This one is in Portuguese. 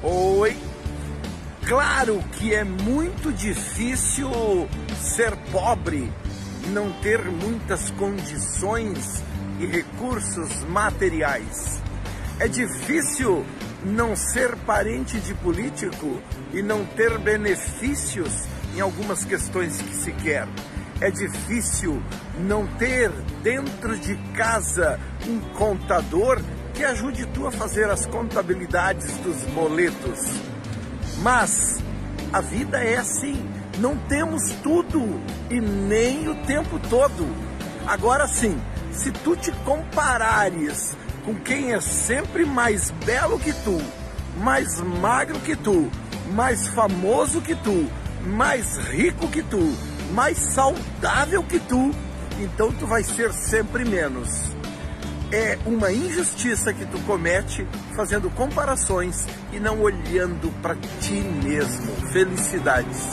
Oi. Claro que é muito difícil ser pobre, não ter muitas condições e recursos materiais. É difícil não ser parente de político e não ter benefícios em algumas questões que se quer. É difícil não ter dentro de casa um contador que ajude tu a fazer as contabilidades dos boletos. Mas a vida é assim, não temos tudo e nem o tempo todo. Agora sim, se tu te comparares com quem é sempre mais belo que tu, mais magro que tu, mais famoso que tu, mais rico que tu, mais saudável que tu, então tu vai ser sempre menos. É uma injustiça que tu comete fazendo comparações e não olhando para ti mesmo. Felicidades.